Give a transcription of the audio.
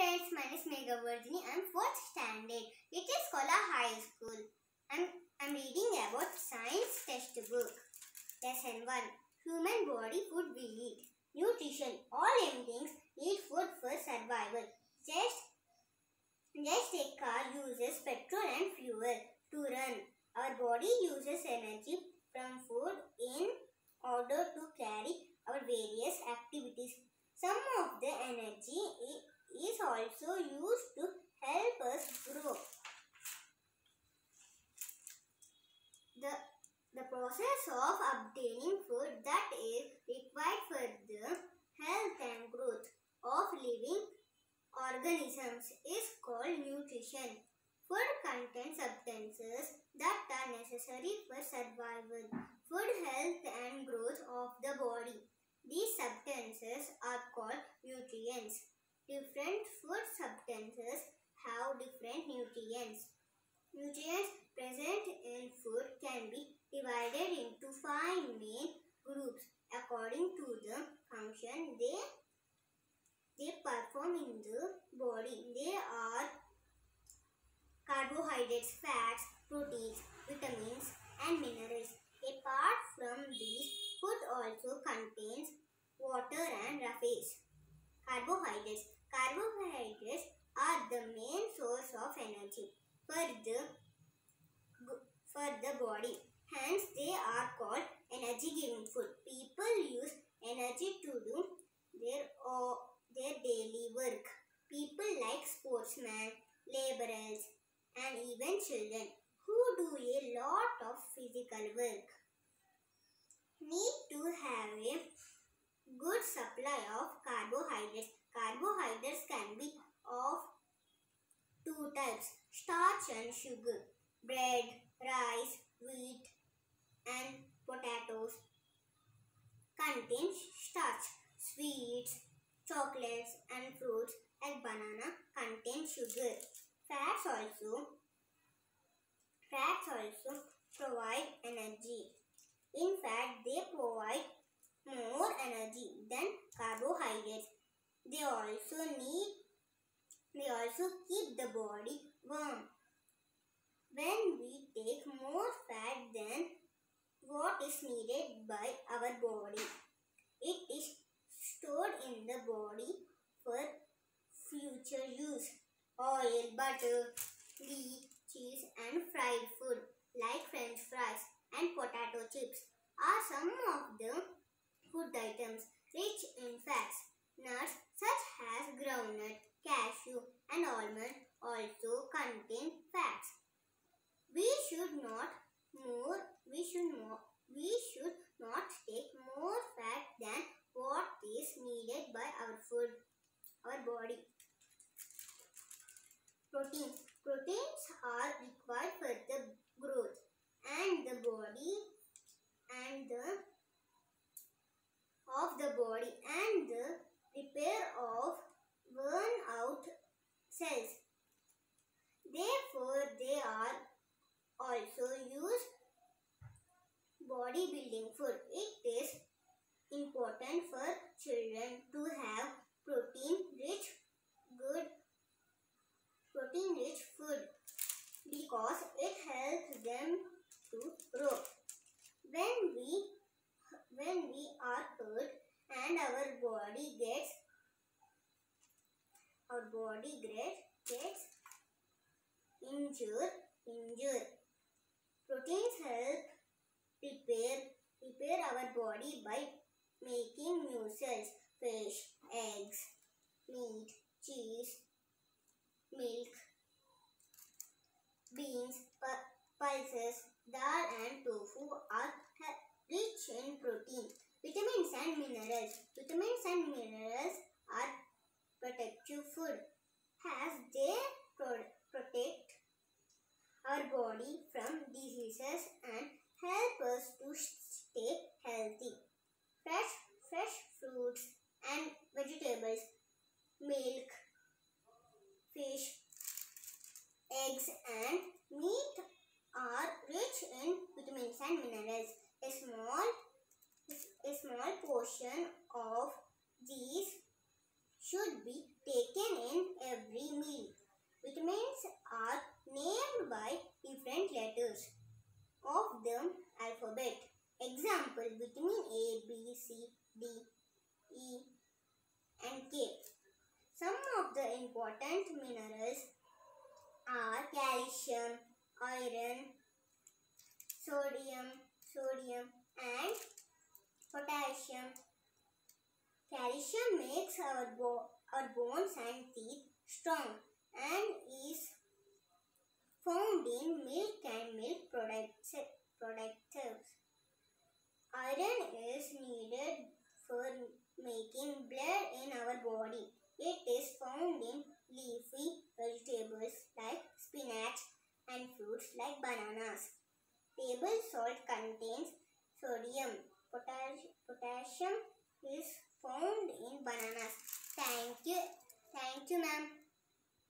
friends, my name is Megha Vardhini. I'm fourth standard. It is Kola High School. I'm I'm reading about science textbook. Lesson 1. Human body food we eat. Nutrition. All living things need food for survival. Just just a car uses petrol and fuel to run. Our body uses energy from food in order to carry our various activities. Some of the energy i- is also used to help us grow. The, the process of obtaining food that is required for the health and growth of living organisms is called nutrition. Food contains substances that are necessary for survival, food health and growth of the body. These substances are called nutrients. Different food substances have different nutrients. Nutrients present in food can be divided into five main groups according to the function they they perform in the body. They are carbohydrates, fats, proteins, vitamins, and minerals. Apart from these, food also contains water and roughage. Carbohydrates. Carbohydrates are the main source of energy for the for the body. Hence, they are called energy-giving food. People use energy to do their uh, their daily work. People like sportsmen, laborers, and even children who do a lot of physical work need to have a good supply of carbohydrates. Carbohydrates can be of two types starch and sugar. Bread, rice, wheat, and potatoes contain starch. Sweets, chocolates, and fruits like banana contain sugar. Fats also fats also provide energy. In fact, they provide more energy than carbohydrates. They also need they also keep the body warm. When we take more fat than what is needed by our body, it is stored in the body for future use. Oil, butter, ghee, cheese, and fried food like french fries and potato chips are some of the food items rich in fats. Nuts such as groundnut, cashew, and also contain fats. We should not more we should more we should not take more fat than what is needed by our food our body. Proteins. Proteins are required for the growth and the body and the of the body and the repair of worn out cells. Therefore, they are also used bodybuilding food. It is important for children to have protein rich good protein rich food because it helps them to grow. When we when we are hurt and our body gets our body gets, gets injured injured proteins help repair repair our body by making cells fish eggs meat cheese milk beans pulses dal and tofu are rich in protein. Vitamins and minerals vitamins and minerals are protective food as they pro- protect our body from diseases and help us to stay healthy. Fresh, fresh fruits and vegetables, milk, fish, eggs and meat are rich in vitamins and minerals. A small, a small portion of these should be taken in every meal. Vitamins are named by different letters of the alphabet. Example vitamin A, B, C, D, E, and K. Some of the important minerals are calcium, iron, sodium, sodium and potassium. Calcium makes our, bo- our bones and teeth strong and is found in milk and milk products. products. Iron is needed for making blood in our body. It is found in leafy vegetables like spinach and fruits like bananas. Table salt contains sodium. Potassium is found in bananas. Thank you. Thank you, ma'am.